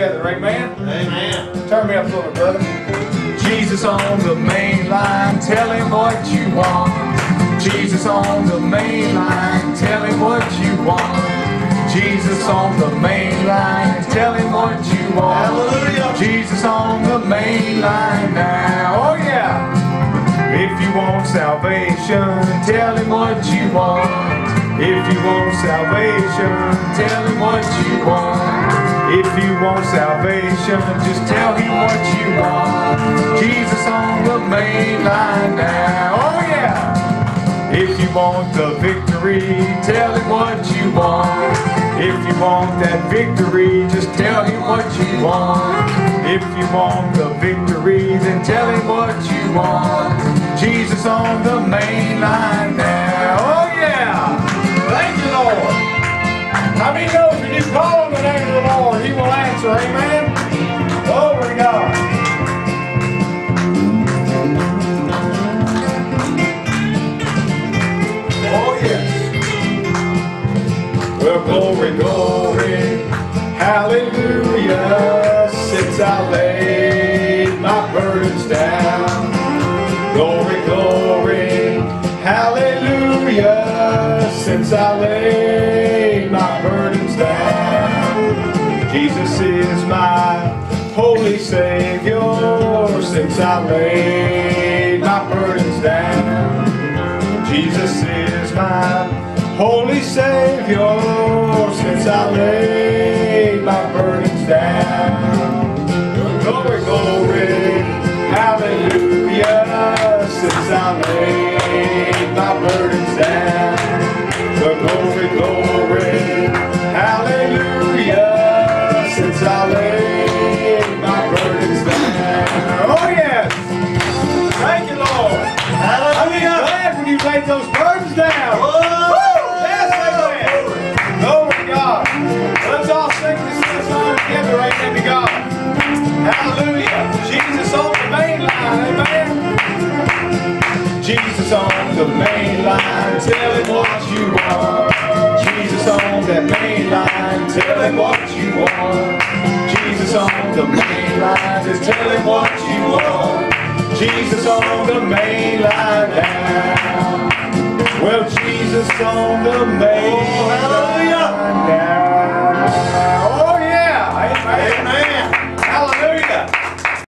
together, amen? Amen. Turn me up a little, brother. Jesus on the main line, tell him what you want. Jesus on the main line, tell him what you want. Jesus on the main line, tell him what you want. Hallelujah. Jesus on the main line now. Oh yeah. If you want salvation, tell him what you want. If you want salvation, tell him what you want. If you want salvation, just tell him what you want. Jesus on the main line now. Oh yeah. If you want the victory, tell him what you want. If you want that victory, just tell him what you want. If you want the victory, then tell him what you want. Jesus on the main line now. Oh yeah. Thank you, Lord. How many knows when you call Lord, he will answer, amen? Glory to God. Oh yes. Well, glory, glory, hallelujah, since I laid my burdens down. Glory, glory, hallelujah, since I laid my burdens down. Jesus is my holy Savior, since I laid my burdens down. Jesus is my holy Savior since I laid my burdens down. Glory, glory, hallelujah, since I laid my burdens down. The glory, glory, laid those burdens down. Woo! Yes, amen. Glory to God. Let's all sing this little song together. Amen to God. Hallelujah. Jesus on the main line. Amen. Jesus on the main line. Tell him what you want. Jesus on that main line. Tell him what you want. Jesus on the main line. Just tell him what you want. Jesus on the main line on the main.